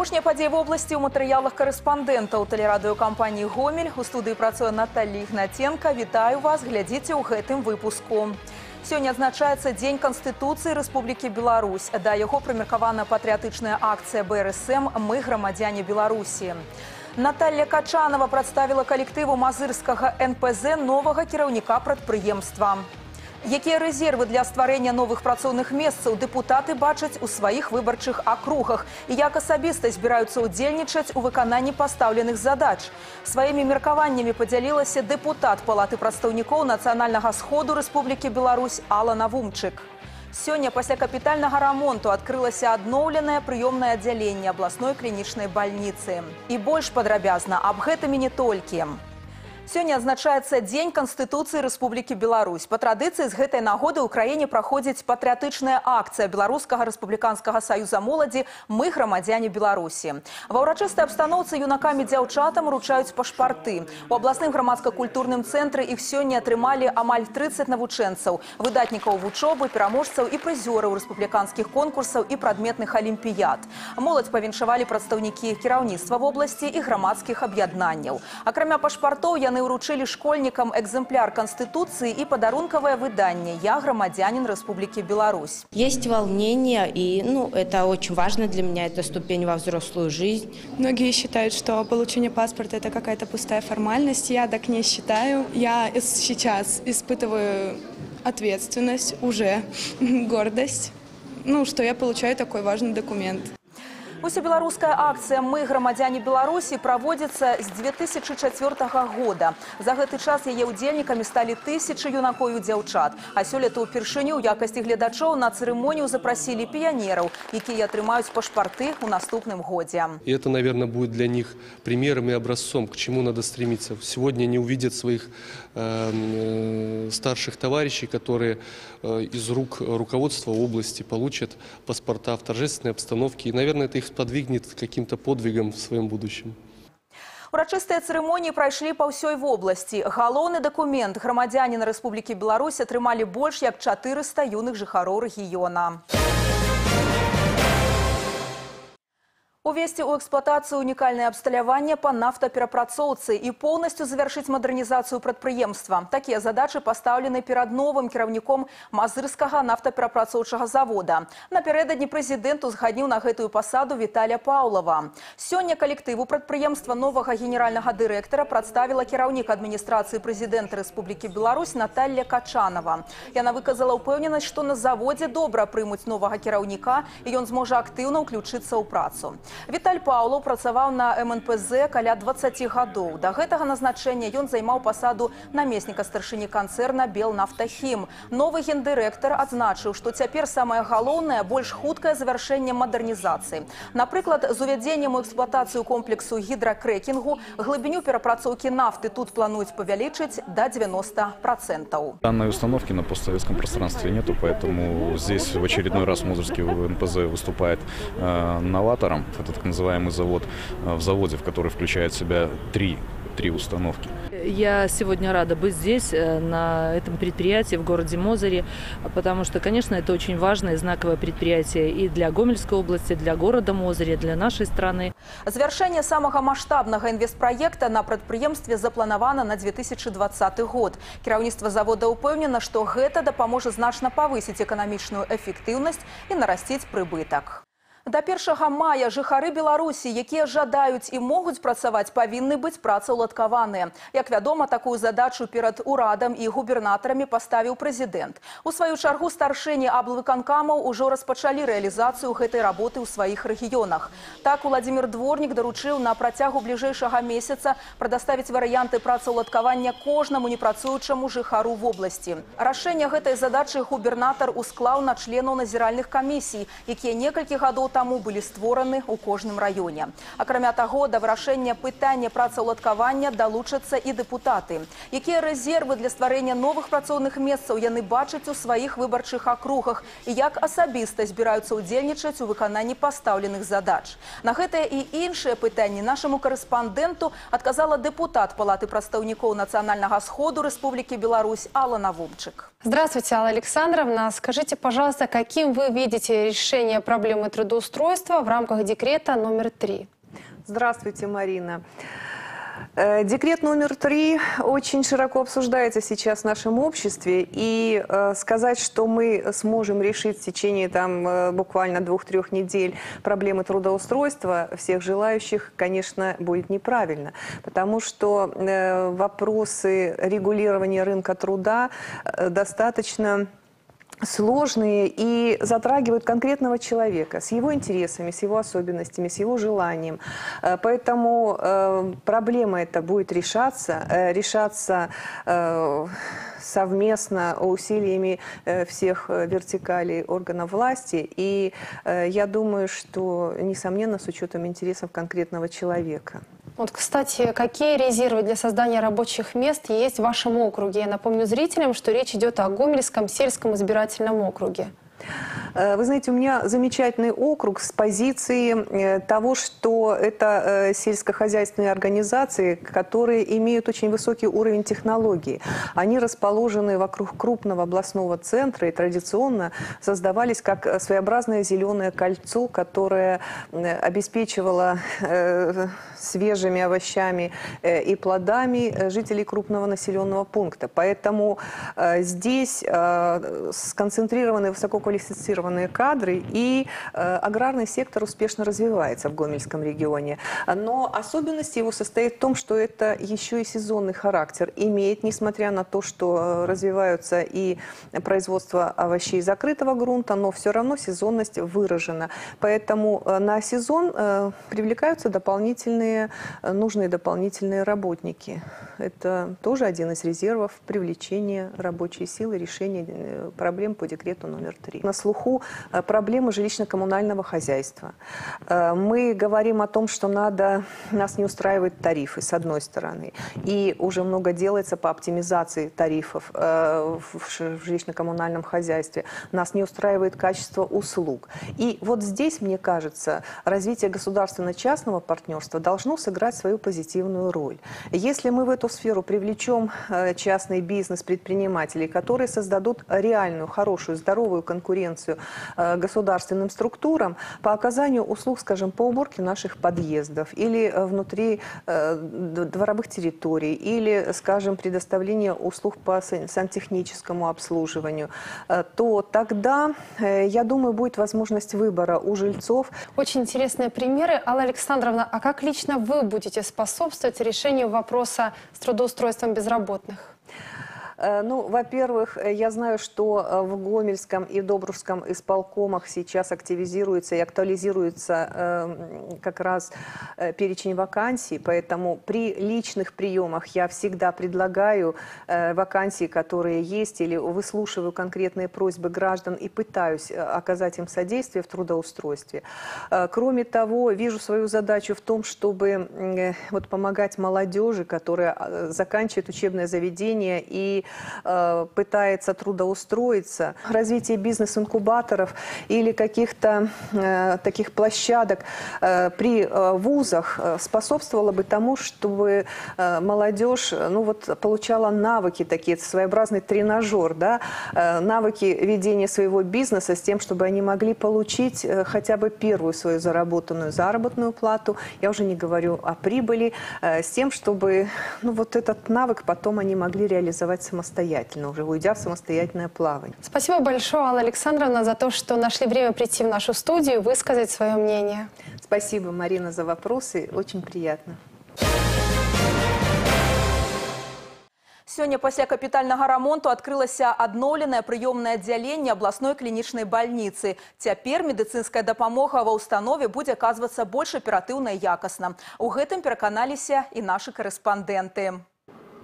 Апошнія падзеі в обласці ў матэрыялах карэспандэнтаў тэлерадыёкампаніі Гомель у студыі працуе Наталі Ігнаценка. Вітаю вас, глядзіце ў гэтым выпуску. Сёння адзначаецца дзень канстытуцыі Рэспублікі Беларусь. Да яго прымеркавана патрыятычная акцыя БРСМ мы грамадзяне Беларусі. Наталья Качанова прадставіла калектыву мазырскага НПЗ новага кіраўніка прадпрыемства. Якія рэзервы для стварэння новых працоўных месцаў дэпутаты бачаць у сваіх выбарчых акругах і як асабіста збіраюцца ўдзельнічаць у выкананні пастаўленых задач. Сваімі меркаваннямі падзялілася дэпутат палаты прадстаўнікоў нацыянальнага сходу Рэспублікі Беларусь Алла Навумчык. Сёння пасля капітальнага рамонту адкрылася адноўленае прыёмнае аддзяленне абласной клінічнай бальніцы. І больш падрабязна аб гэтым і не толькі. Сёння адзначаецца дзень канстытуцыі Рэспублікі Беларусь. Па традыцыі з гэтай нагоды ў краіне праходзіць патрыятычная акцыя беларускага рэспубліканскага саюза моладзі мы грамадзяне Беларусі. Ва ўрачыстай абстаноўцы юнакамі дзяўчатам уручаюць пашпарты. У абласным грамадска-культурным цэнтры іх сёння атрымалі амаль 30 навучэнцаў, выдатнікаў вучобы, пераможцаў і прызёраў рэспубліканскіх конкурсаў і прадметных алімпіяд. Моладзь павіншавалі прадстаўнікі кіраўніцтва вобласці і грамадскіх аб'яднанняў. Акрамя пашпартоў яны ўручылі школьнікам экземпляр Конституции и подарунковое выдание «Я громадянин Республики Беларусь». Есть волнение, и ну, это очень важно для меня, это ступень во взрослую жизнь. Многие считают, что получение паспорта – это какая-то пустая формальность. Я так не считаю. Я сейчас испытываю ответственность, уже гордость, ну, что я получаю такой важный документ. Усебеларуская акцыя мы грамадзяне Беларусі праводзіцца з 2004 года. За гэты час яе ўдзельнікамі сталі тысячы юнакоў і дзяўчат. А сёлета ўпершыню ў якасці гледачоў на цырымонію запрасілі піянераў, якія атрымаюць пашпарты ў наступным годзе. И это, наверное, будет для них примером и образцом, к чему надо стремиться. Сегодня они увидят своих э, старших товарищей, которые э, из рук руководства области получат паспорта в торжественной обстановке. И, наверное, это их сподвигнет к каким-то подвигам в своем будущем. Урачыстыя цырымоніі прайшлі па ўсёй вобласці. Галоўны дакумент грамадзяніна Рэспублікі Беларусь атрымалі больш як 400 юных жыхароў рэгіёна. Увести ў эксплуатацыю унікальнае абсталяванне па нафтаперапрацоўцы і поўнасцю завяршыць мадэрнізацыю прадпрыемства. Такія задачы пастаўлены перад новым кіраўніком мазырскага нафтаперапрацоўчага завода. Напярэдадні прэзідэнт узгадніў на гэтую пасаду Віталя Паўлава. Сёння калектыву прадпрыемства новага генеральнага дырэктара прадставіла кіраўнік адміністрацыі прэзідэнта Рэспублікі Беларусь Наталья Качанова. Яна выказала ўпэўненасць, што на заводзе добра прымуць новага кіраўніка і ён зможа актыўна ўключыцца ў працу. Віталь Паўлаў працаваў на МНПЗ каля 20 гадоў. Да гэтага назначэння ён займаў пасаду намесніка старшыні канцэрна Белнафтахім. Новы гендырэктар адзначыў, што цяпер самае галоўнае больш хуткае завяршэнне мадэрнізацыі. Напрыклад, з увядзеннем у эксплуатацыю комплексу гідракрэкінгу глыбіню перапрацоўкі нафты тут плануюць павялічыць до 90%. Данной установки на постсоветском пространстве нету, поэтому здесь в очередной раз Мозырский НПЗ выступает э, новатором это так называемый завод, э, в заводе, в который включает в себя три, три установки. Я сегодня рада быть здесь, э, на этом предприятии в городе Мозыре, потому что, конечно, это очень важное знаковое предприятие и для Гомельской области, для города Мозыре, для нашей страны. Завершение самого масштабного инвестпроекта на предприемстве запланировано на 2020 год. Кіраўніцтва завода ўпэўнена, што гэта дапаможа значна павысіць эканамічную эфектыўнасць і нарасціць прыбытак. До 1 мая жыхары Беларусі, якія жадаюць і могуць працаваць, павінны быць працаўладкаваныя. Як вядома, такую задачу перад урадам і губернатарамі паставіў прэзідэнт. У сваю чаргу старшыні аблвыканкамаў ужо распачалі рэалізацыю гэтай работы ў сваіх рэгіёнах. Так Владзімир Дворнік даручыў на працягу бліжэйшага месяца прадаставіць варыянты працаўладкавання кожнаму непрацуючаму жыхару вобласці. Рашэнне гэтай задачы губернатар усклаў на членаў назіральных камісій, якія некалькі гадоў таму былі створаны ў кожным раёне. Акрамя таго, да вырашэння пытання працаўладкавання далучацца і дэпутаты. Якія рэзервы для стварэння новых працоўных месцаў яны бачаць у сваіх выбарчых акругах і як асабіста збіраюцца ўдзельнічаць у выкананні пастаўленых задач. На гэтыя і іншыя пытанні нашаму карэспандэнту адказала дэпутат палаты прадстаўнікоў нацыянальнага сходу Рэспублікі Беларусь Алла Навумчык. Здравствуйте, Алла Александровна. Скажите, пожалуйста, каким вы видите решение проблемы трудоустройства в рамках декрета номер три? Здравствуйте, Марина. Э, Декрет номер три очень широко обсуждается сейчас в нашем обществе. И э, сказать, что мы сможем решить в течение там, э, буквально двух-трех недель проблемы трудоустройства всех желающих, конечно, будет неправильно. Потому что э, вопросы регулирования рынка труда э, достаточно сложные и затрагивают конкретного человека с его интересами, с его особенностями, с его желанием. Э, Поэтому э, проблема эта будет решаться, э, решаться совместно усилиями всех вертикалей органов власти. И я думаю, что, несомненно, с учетом интересов конкретного человека. Вот, кстати, какие резервы для создания рабочих мест есть в вашем округе? Я напомню зрителям, что речь идет о Гомельском сельском избирательном округе. Э, Вы знаете, у меня замечательный округ с позиции э, того, что это э, сельскохозяйственные организации, которые имеют очень высокий уровень технологий. Они расположены вокруг крупного областного центра и традиционно создавались как своеобразное зеленое кольцо, которое обеспечивало свежими овощами и плодами жителей крупного населенного пункта. Поэтому здесь сконцентрированы высококвалифицированные кадры, и э, аграрный сектор успешно развивается в Гомельском регионе. Но особенность его состоит в том, что это еще и сезонный характер имеет, несмотря на то, что э, развиваются и производство овощей закрытого грунта, но все равно сезонность выражена. Поэтому э, на сезон э, привлекаются дополнительные, э, нужные дополнительные работники. Это тоже один из резервов привлечения рабочей силы, решения проблем по декрету номер три. На слуху э, проблемы жилищно-коммунального хозяйства. Э, Мы говорим о том, что надо, нас не устраивают тарифы, с одной стороны. И уже много делается по оптимизации тарифов э, в жилищно-коммунальном хозяйстве. Нас не устраивает качество услуг. И вот здесь, мне кажется, развитие государственно-частного партнерства должно сыграть свою позитивную роль. Если мы в эту сферу привлечем частный бизнес, предпринимателей, которые создадут реальную, хорошую, здоровую конкуренцию э, государственным структурам по оказанию услуг, скажем, по уборке наших подъездов или э, внутри э, дворовых территорий, или, скажем, предоставление услуг по сан- сантехническому обслуживанию, то тогда, я думаю, будет возможность выбора у жильцов Очень интересные примеры. Алла Александровна, а как лично вы будете способствовать решению вопроса с трудоустройством безработных? Э, Ну, во-первых, э, я знаю, что э, в Гомельском и Добружском исполкомах сейчас активизируется и актуализируется э, как раз перечень вакансий, поэтому при личных приемах я всегда предлагаю вакансии, которые есть, или выслушиваю конкретные просьбы граждан и пытаюсь оказать им содействие в трудоустройстве. Кроме того, вижу свою задачу в том, чтобы вот помогать молодежи, которая заканчивает учебное заведение и э, пытается трудоустроиться. Развитие бизнес-инкубаторов или каких-то э, таких площадок э, при вузах способствовало бы тому, чтобы молодежь ну, вот, получала навыки такие, своеобразный тренажер, да, навыки ведения своего бизнеса с тем, чтобы они могли получить хотя бы первую свою заработанную заработную плату. Я уже не говорю о прибыли, с тем, чтобы ну, вот этот навык потом они могли реализовать самостоятельно, уже уйдя в самостоятельное плавание. Спасибо большое, Алла Александровна, за то, что нашли время прийти в нашу студию и высказать свое мнение. Спасибо, Марина, за вопросы. Очень приятно. Сёння пасля капітальнага рамонту адкрылася адноўленае прыёмнае аддзяленне абласной клінічнай бальніцы. Цяпер медыцынская дапамога ва ўстанове будзе аказвацца больш аператыўна і якасна. У гэтым пераканаліся і нашы карэспандэнты.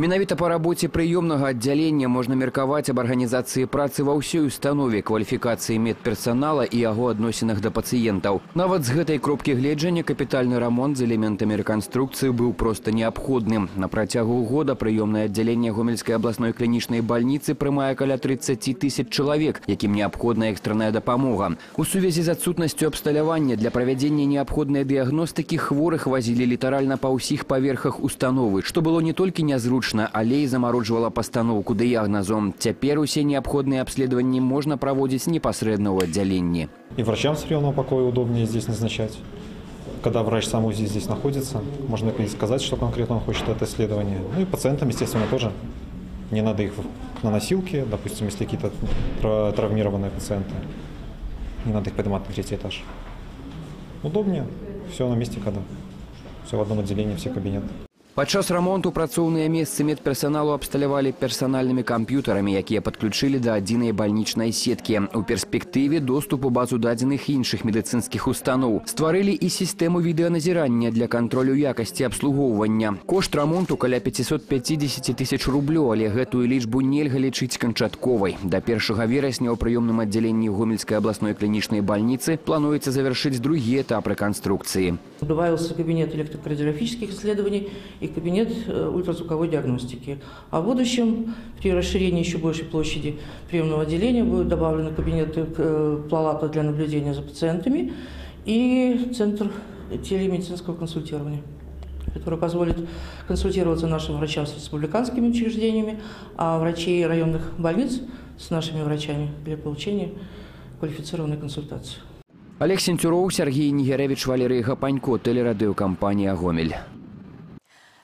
Менавіта па рабоце прыёмнага аддзялення можна меркаваць аб арганізацыі працы ва ўсёй установе, кваліфікацыі медперсанала і яго адносінах да пацыентаў. Нават з гэтай кропкі гледжання капітальны рамонт з элементамі рэканструкцыі быў проста неабходным. На працягу года прыёмнае аддзяленне гомельскай абласной клінічнай бальніцы прымае каля 30 тысяч чалавек, якім неабходная экстранная дапамога. У сувязі з адсутнасцю абсталявання для правядзення неабходнай дыягностыкі хворых вазілі літаральна па ўсіх паверхах установы, што было не толькі нязручна, немощна, але і замароджвала пастаноўку дыягназу. Цяпер усе неабходныя абследаванні можна праводзіць непасрэдна ў аддзяленні. И врачам с приемного покоя удобнее здесь назначать. Когда врач сам УЗИ здесь находится, можно и сказать, что конкретно он хочет это исследование. Ну и пациентам, естественно, тоже. Не надо их на носилке, допустим, если какие-то тра- травмированные пациенты. Не надо их поднимать на третий этаж. Удобнее. Все на месте, когда. Все в одном отделении, все кабинеты. Падчас рамонту працоўныя месцы медперсаналу абсталявалі персанальнымі камп'ютарамі, якія падключылі да адзінай бальнічнай сеткі. У перспектыве доступ у базу дадзеных іншых медыцынскіх устаноў. Стварылі і сістэму відэаназірання для кантролю якасці абслугоўвання. Кошт рамонту каля 550 тысяч рублёў, але гэтую лічбу нельга лічыць канчатковай. Да 1 верасня ў прыёмным аддзяленні Гомельскай абласной клінічнай бальніцы плануецца завяршыць другі этап рэканструкцыі. Добавился кабинет электрокардиографических исследований и кабинет э, ультразвуковой диагностики. А в будущем, при расширении еще большей площади приемного отделения, будут добавлены кабинеты э, палата для наблюдения за пациентами и центр телемедицинского консультирования который позволит консультироваться нашим врачам с республиканскими учреждениями, а врачей районных больниц с нашими врачами для получения квалифицированной консультации. Олег Сенцюроў, Сергей Нігеревич, Валерый Гапанько, тэлерадыёкампанія «Гомель».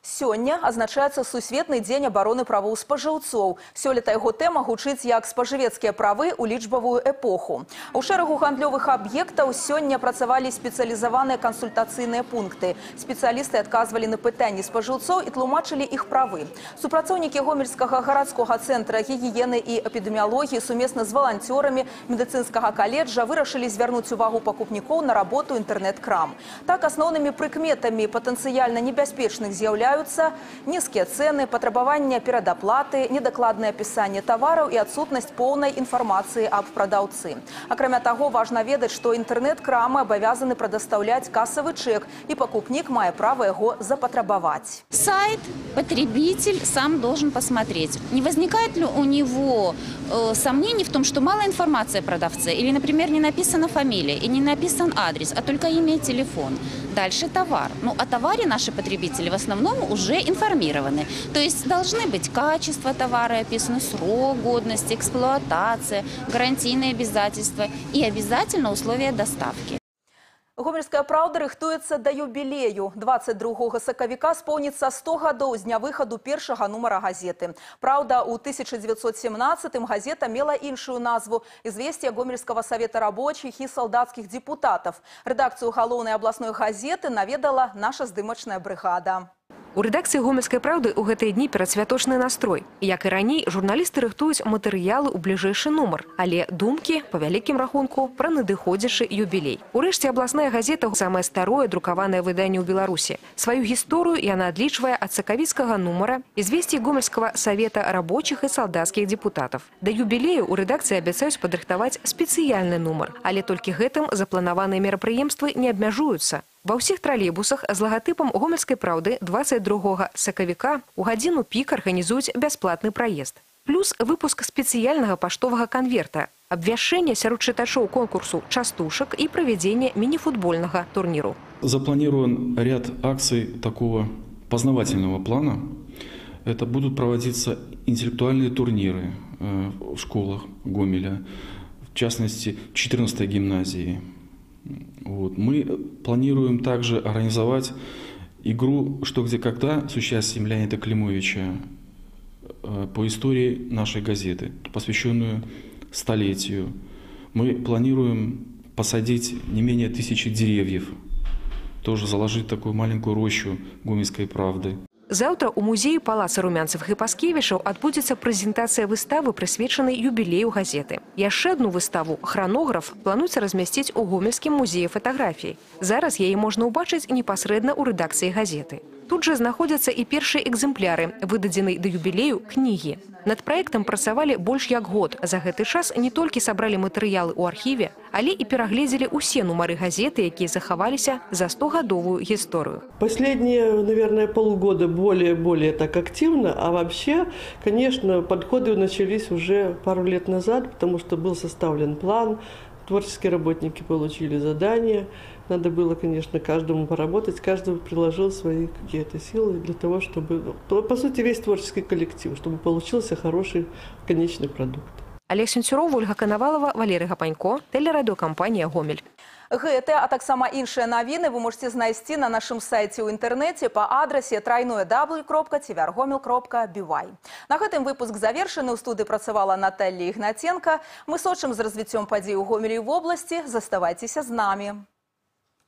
Сёння азначаецца сусветны дзень абароны правоў спажыўцоў. Сёлета яго тэма гучыць як спажывецкія правы ў лічбавую эпоху. У шэрагу гандлёвых аб'ектаў сёння працавалі спецыялізаваныя кансультацыйныя пункты. Спецыялісты адказвалі на пытанні спажыўцоў і тлумачылі іх правы. Супрацоўнікі гомельскага гарадскога цэнтра гігіены і эпідэміялогіі сумесна з валанцёрамі медыцынскага каледжа вырашылі звярнуць увагу пакупнікоў на работу інтэрнэт-крам. Так асноўнымі прыкметамі патэнцыяльна небяспечных з'яўляюцца нізкія цэны, патрабаванне перадаплаты, недакладнае апісанне тавараў і адсутнасць поўнай інфармацыі аб прадаўцы. Акрамя таго, важна ведаць, што інтэрнэт-крамы абавязаны прадастаўляць касавы чэк і пакупнік мае права яго запатрабаваць. Сайт потребитель сам должен посмотреть, не возникает ли у него э, сомнений в том, что мало информации о продавце, или, например, не написана фамилия и не написан адрес, а только имя и телефон. Дальше товар. Ну, о товаре наши потребители в основном уже информированы. То есть должны быть качество товара описаны, срок годности, эксплуатация, гарантийные обязательства и обязательно условия доставки. Гомельская праўда рыхтуецца да юбілею. 22 сакавіка споўніцца 100 гадоў з дня выхаду першага нумара газеты. Праўда, у 1917 газета мела іншую назву «Известия Гомельского совета рабочих и солдатских депутатов». Редакцию галоўнай абласной газеты наведала наша здымачная бригада. У рэдакцыі гомельскай праўды ў гэтыя дні перадсвяточны настрой. Як і раней, журналісты рыхтуюць матэрыялы ў бліжэйшы нумар, але думкі, па вялікім рахунку, пра надыходзячы юбілей. Урэшце абласная газета самае старое друкаванае выданне ў Беларусі. Сваю гісторыю яна адлічвае ад сакавіцкага нумара «Известий Гомельского совета рабочих и солдатских депутатов». Да юбілею у рэдакцыі абяцаюць падрыхтаваць спецыяльны нумар, але толькі гэтым запланаваныя мерапрыемствы не абмяжуюцца. Ва ўсіх тралейбусах з лагатыпам гомельскай праўды 22 сакавіка у гадзіну пік арганізуюць бясплатны праезд. Плюс выпуск спецыяльнага паштовага канверта, абвяшчэнне сярод чытачоў конкурсу частушак і правядзенне мініфутбольнага турніру. Запланирован ряд акций такого познавательного плана. Это будут проводиться интеллектуальные турниры э, в школах Гомеля, в частности, 14-й гимназии. вот. Мы планируем также организовать игру «Что, где, когда» с участием Леонида Климовича э, по истории нашей газеты, посвященную столетию. Мы планируем посадить не менее тысячи деревьев, тоже заложить такую маленькую рощу гомельской правды. Заўтра у музеі палаца румянцевых і паскевішаў адбудзецца прэзентацыя выставы, прысвечанай юбілею газеты. Яшчэ адну выставу хранограф плануецца размясціць у гомельскім музеі фатаграфій. Зараз яе можна ўбачыць непасрэдна ў рэдакцыі газеты. Тут жа знаходзяцца і першыя экземпляры, выдадзенай да юбілею кнігі. Над праектам працавалі больш як год. За гэты час не толькі сабралі матэрыялы ў архіве, але і перагледзелі ўсе нумары газеты, якія захаваліся за 100гадовую гісторыю. Последние, наверное, полгода более-более так активно, а вообще, конечно, подходы начались уже пару лет назад, потому что был составлен план, Творческие работники получили задание. Надо было, конечно, каждому поработать, каждый приложил свои какие-то силы для того, чтобы, ну, по, по сути, весь творческий коллектив, чтобы получился хороший конечный продукт. Олег Сенцюров, Ольга Коновалова, Валерий Гапанько, телерадиокампанія «Гомель». Гэты, а таксама іншыя навіны вы можете знайсці на нашым сайце ў інтэрнэце па адрасе трайное w.tvrгомел.бівай. На гэтым выпуск завершаны ў студыі працавала Наталья Ігнаценка. Мы сочым з развіццём падзей у Гомелі ў вобласці. Заставайцеся з намі.